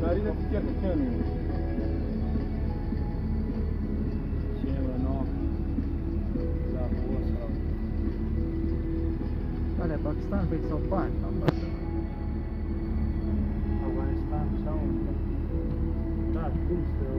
Marina ने किया किया नहीं Chega. Da rua, só. Olha, é Paquistão fez São Paulo. Tá Afganistan, são. Tá, tudo, o.